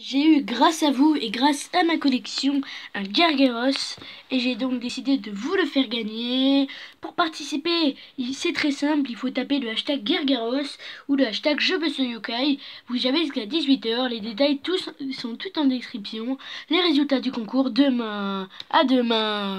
J'ai eu grâce à vous et grâce à ma collection un Gargaros et j'ai donc décidé de vous le faire gagner. Pour participer, c'est très simple, il faut taper le hashtag Gargaros ou le hashtag Je veux ce yokai. Vous avez jusqu'à 18h, les détails tous sont tout en description. Les résultats du concours demain. À demain